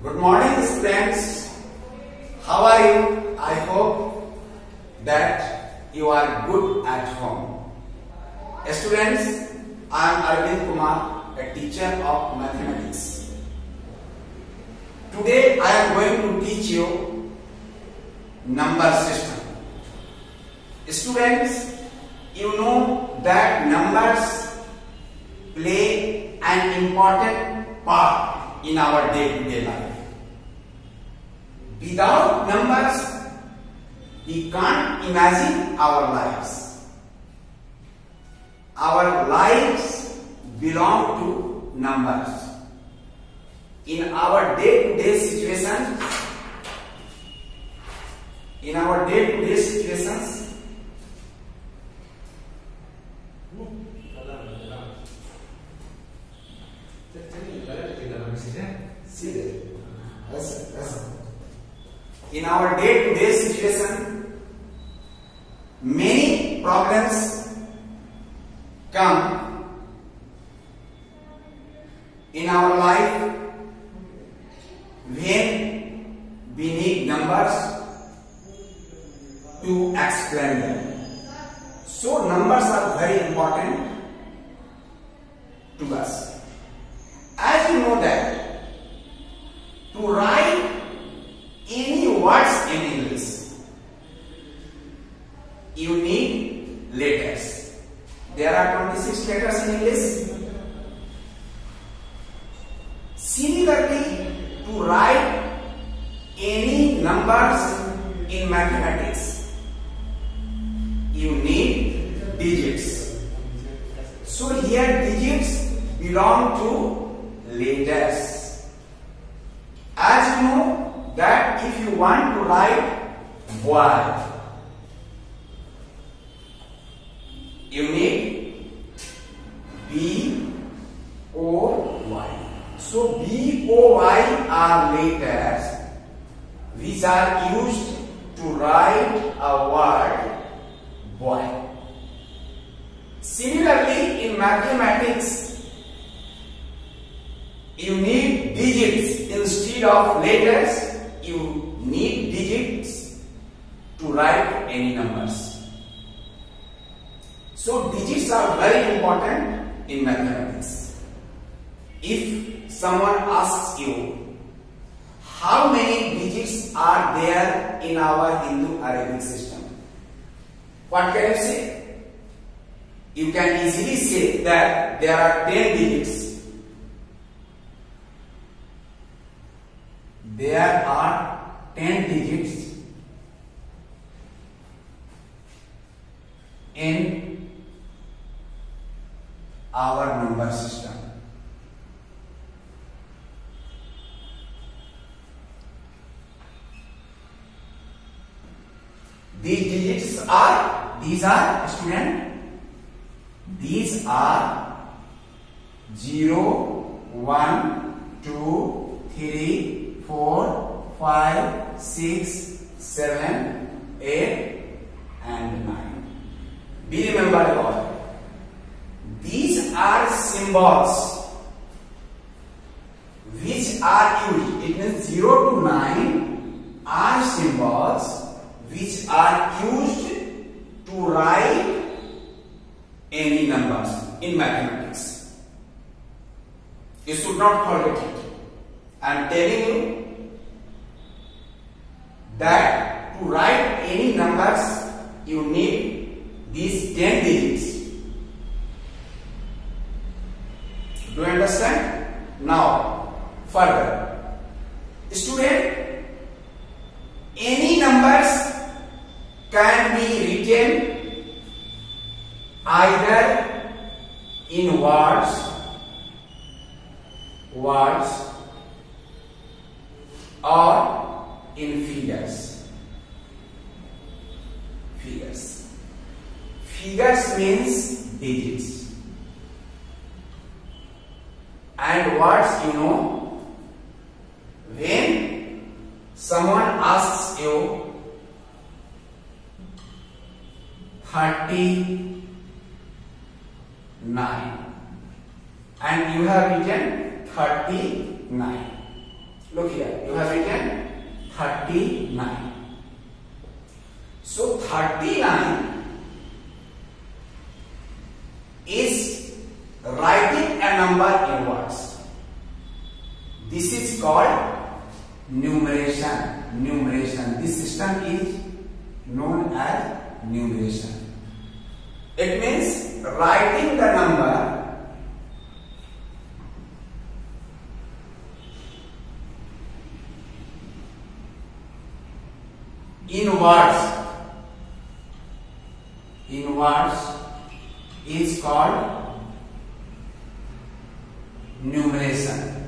Good morning students. How are you? I hope that you are good at home. Eh, students, I am Arvind Kumar, a teacher of mathematics. Today I am going to teach you number system. Eh, students, you know that numbers play an important part in our day-to-day life. Without numbers, we can't imagine our lives. Our lives belong to numbers. In our day-to-day situations, in our day-to-day situations, In our day-to-day situation, many problems come in our life when we need numbers to explain them. So numbers are very important to us. As you know that to write in English, you need letters. There are 26 letters in English. Similarly, to write any numbers in mathematics, you need digits. So here digits belong to letters. As you know that if boy, you need B O Y. So B O Y are letters which are used to write a word boy. Similarly, in mathematics, you need digits instead of letters. You need write any numbers. So digits are very important in mathematics. If someone asks you how many digits are there in our Hindu Arabic system, what can you say? You can easily say that there are 10 digits. There are 10 digits in our number system. These digits are, these are student, these are 0, 1, 2, 3, 4, 5, 6, 7, 8 and 9. Be remembered all. Symbols which are used. It means 0 to 9 are symbols which are used to write any numbers in mathematics. You should not forget it. I am telling you that to write any numbers you need these 10 digits. Do you understand? Now, further. Thirty nine and you have written thirty nine look you have written thirty nine so thirty nine is writing a number in words this is called numeration numeration this system is known as numeration It means writing the number. In words. In words is called numeration.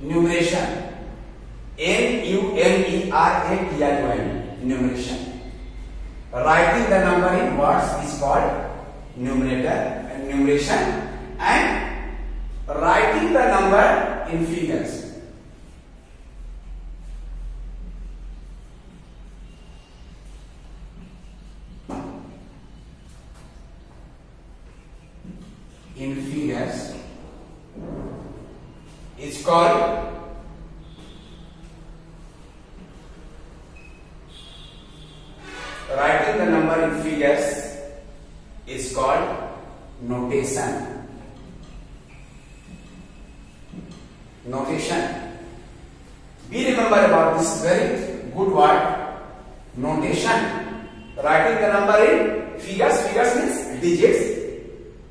Numeration. N numeration writing the number in words is called numerator and numeration and writing the number in figures. In figures is called notation notation be remember about this very good word notation writing का number in figures figures mean digit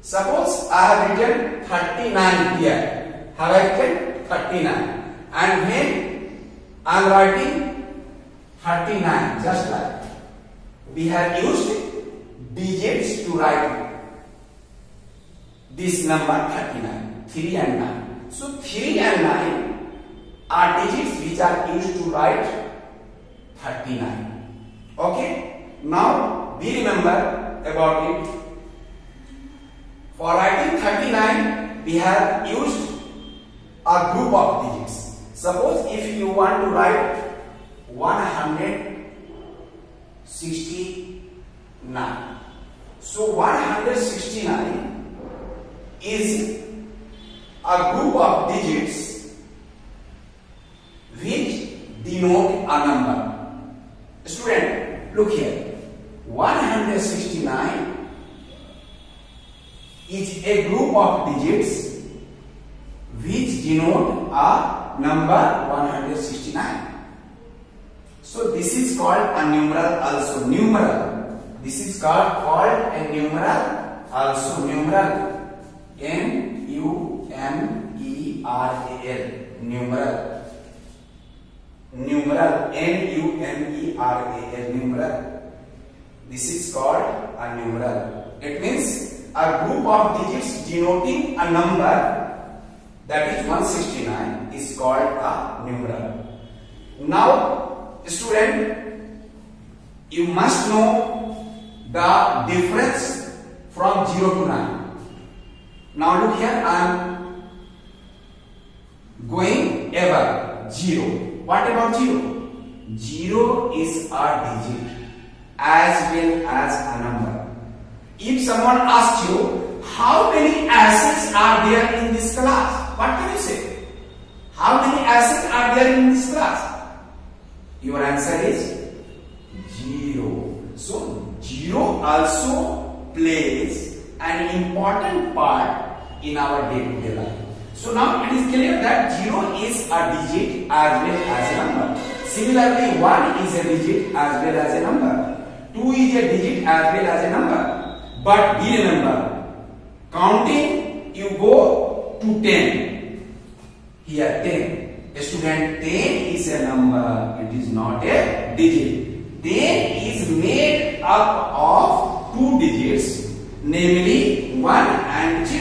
suppose I have written thirty nine here have I written thirty nine and when I am writing thirty nine just like we have use digit to write this number 39, 3 and 9. So 3 and 9 are digits which are used to write 39. Okay? Now we remember about it for writing 39, we have used a group of digits. Suppose if you want to write 169. So 169 is a group of digits which denote a number. Student, look here. 169 is a group of digits which denote a number 169. So this is called a numeral also numeral. This is called called a numeral also numeral. N U M E R A L numeral numeral N U M E R A L numeral this is called a numeral it means a group of digits denoting a number that is 169 sixty nine is called a numeral now student you must know the difference from zero to nine Now look here, I am going ever 0. What about 0? 0 is a digit as well as a number. If someone asks you, how many acids are there in this class? What can you say? How many acids are there in this class? Your answer is zero. So, zero also plays an important part in our day-to-day -day life. So now it is clear that 0 is a digit as well as a number. Similarly, 1 is a digit as well as a number. 2 is a digit as well as a number. But be remember, counting you go to 10. Here 10. A student 10 is a number, it is not a digit. 10 is made up of two digits, namely 1 and 0.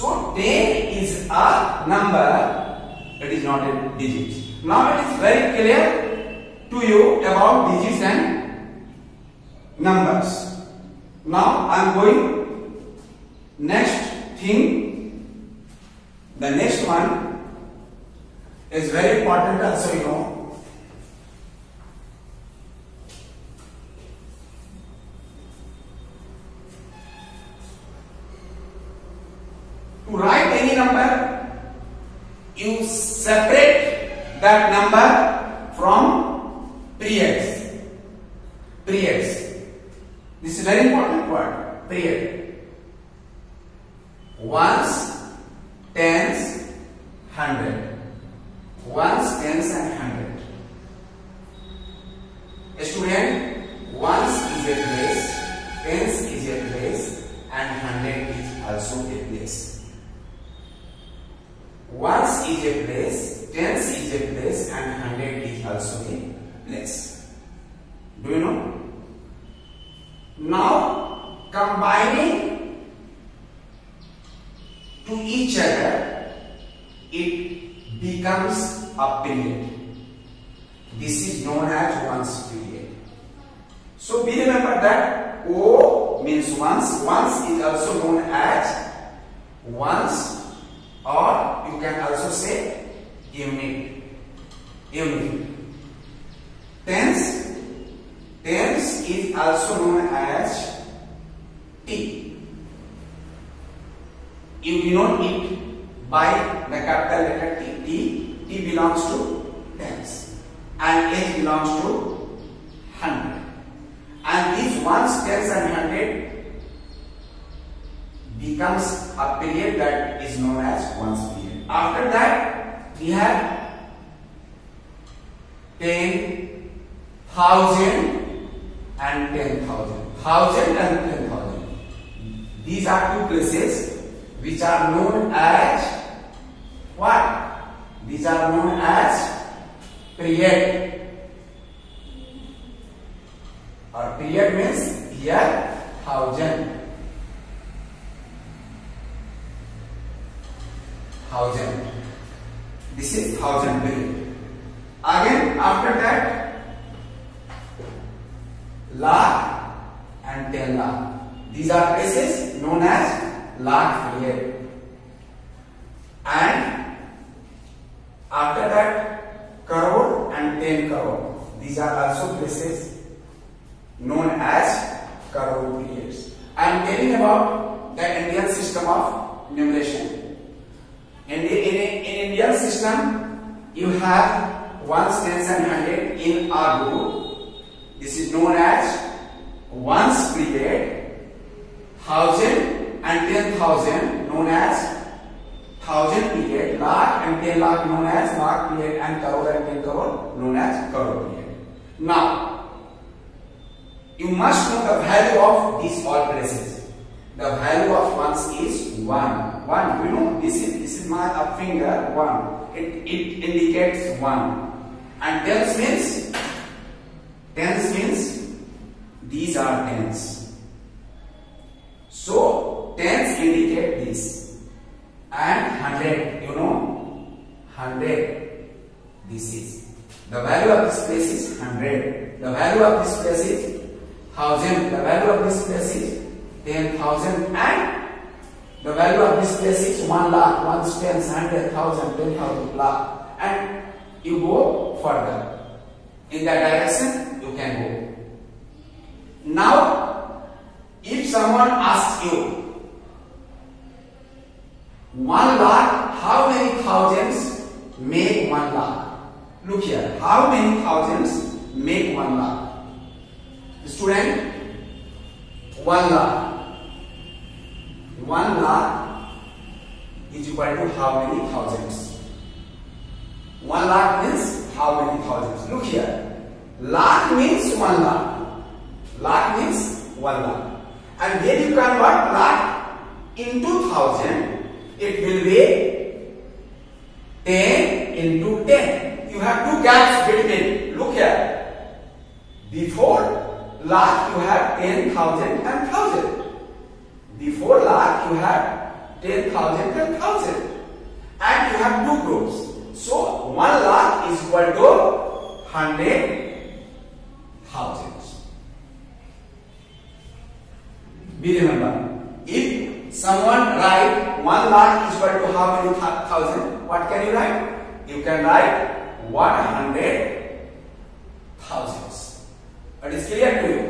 So 10 is a number, it is not a digit. Now it is very clear to you about digits and numbers. Now I am going next thing. The next one is very important also you know. Also a place. Ones is a place, tens is a place, and hundred is also a place. Do you know? Now, combining to each other, it becomes a period. This is known as ones period. So we remember that O means once. Once is also known as once or you can also say unit. Unit. Ten thousand and ten thousand. Thousand and ten thousand. These are two places which are known as what? These are known as period. Or period means here thousand. Thousand. This is thousand period. Again, after that, lakh and ten lakh. These are places known as lakh period. And after that, crore and ten crore. These are also places known as crore periods. I am telling about the Indian system of numeration. In, in, in Indian system, you have ones, tens, and hundred in a group. This is known as ones period, thousand and ten thousand known as thousand period, lakh and ten lakh known as lakh period, and crore and ten crore known as crore period. Now, you must know the value of these all places. The value of ones is one. One, you know, this is this is my finger one. It it indicates one. And tens means tens means these are tens. So tens indicate this. And hundred, you know, hundred. This is the value of this place is hundred. The value of this place is thousand. The value of this place is ten thousand and the value of this place is one lakh, one tens, hundred thousand, ten thousand lakh, and you go further. In that direction, you can go. Now, if someone asks you one lakh, how many thousands make one lakh? Look here, how many thousands make one lakh? Student, one lakh. One lakh is equal to how many thousands? One lakh means how many thousands? Look here. Lakh means one lakh. Lakh means one lakh. And when you convert lakh into thousand, it will be 10 into 10. You have two gaps between. Look here. Before lakh you have 10,000 and 1000. Before lakh you have 10,000 and 1000. And you have two groups. So 1 lakh is equal to 100 thousands. Be remember, if someone write 1 lakh is equal to how many th thousand, what can you write? You can write 100 thousands. It is clear to you.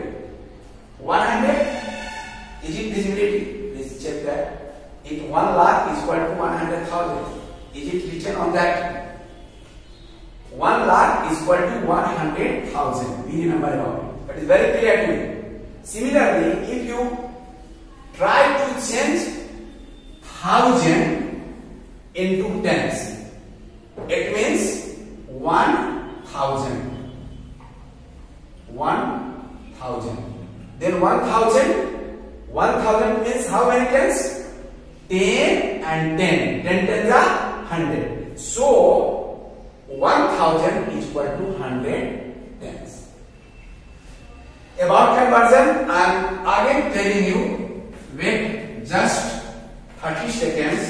100 is it visibility? Please check that. If 1 lakh is equal to 100,000. Is it written on that? 1 lakh is equal to 100,000. We remember about it. That is very clear to you. Similarly, if you try to change thousand into tens, it means 1000. 1000. Then 1000 1000 means how many tens? 10 and 10. 10 tens are 100. So 1000 is equal to 100 tens. About conversion, I am again telling you, wait just 30 seconds.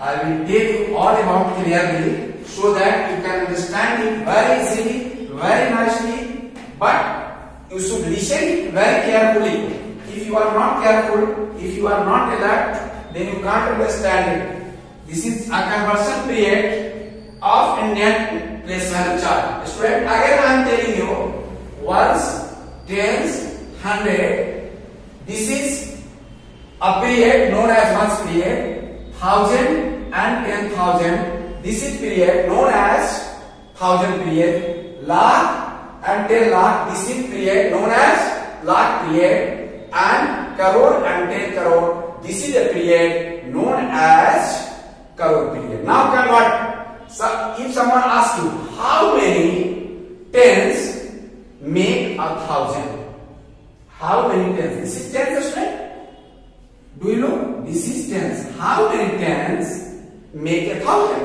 I will tell you all about clearly so that you can understand it very easily, very nicely, but you should listen very carefully. If you are not careful, if you are not alert, then you can't understand it. This is a conversion period of Indian place chart. Student, again I am telling you, ones, tens, hundred. This is a period known as ones period, thousand and ten thousand. This is period known as thousand period, lakh and ten lakh. This is period known as lakh period and crore and 10 crore. This is a period known as period. Now convert. So if someone asks you how many tens make a thousand, how many tens? This is tens, student. Do you know? This is tens. How many tens make a thousand?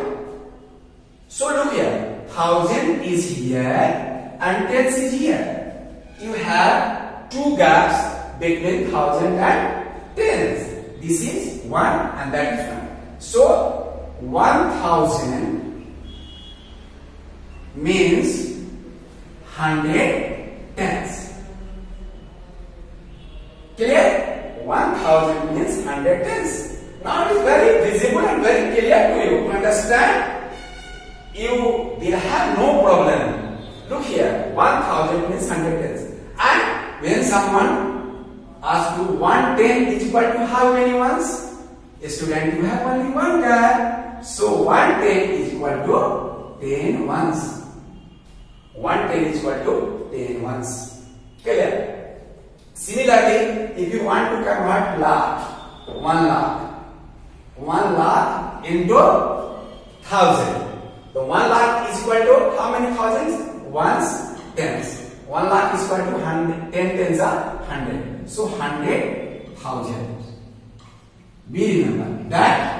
So look here. Thousand is here and tens is here. You have two gaps between thousand and tens. This is one and that is one. So one thousand means hundred tens. Clear? One thousand means hundred tens. Now it is very visible and very clear to you. Understand? You will have no problem. Look here, one thousand means hundred tens. And when someone asks you 110 is equal to how many ones? A Student, you have only one guy. So 110 is equal to 10 ones. 110 is equal to 10 ones. Clear? Similarly, if you want to convert lakh, 1 lakh, 1 lakh into 1000. The 1 lakh is equal to how many thousands? Ones, tens. 1 lakh is equal to 100, 10 tens are 100. So 100,000. We remember that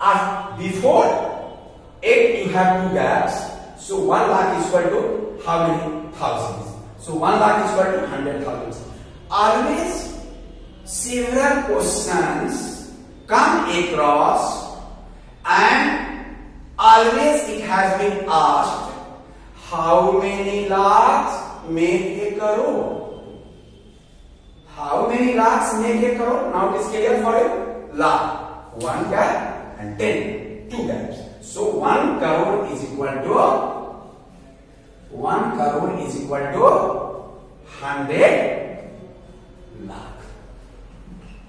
as before 8 you have two gaps. So 1 lakh is equal to how many thousands? So 1 lakh is equal to 100 thousands. Always several questions come across and always it has been asked how many lakhs make a crore? How many lakhs make a crore? Now it is clear for you. Lakh. One gap and ten. Two gaps. So one crore is equal to one crore is equal to hundred lakh.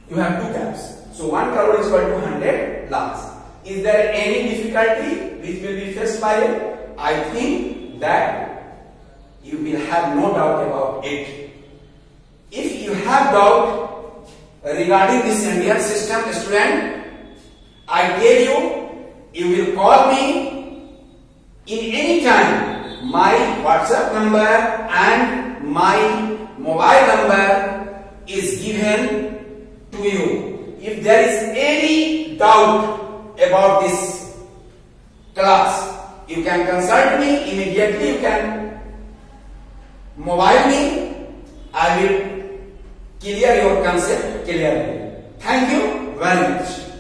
You have two gaps. So one crore is equal to hundred lakhs. Is there any difficulty which will be faced by you? I think that you will have no doubt about it. If you have doubt regarding this Indian system, student, I tell you, you will call me in any time. My WhatsApp number and my mobile number is given to you. If there is any doubt about this class, you can consult me immediately. You can mobile me. I will clear your concept clearly. Thank you very much.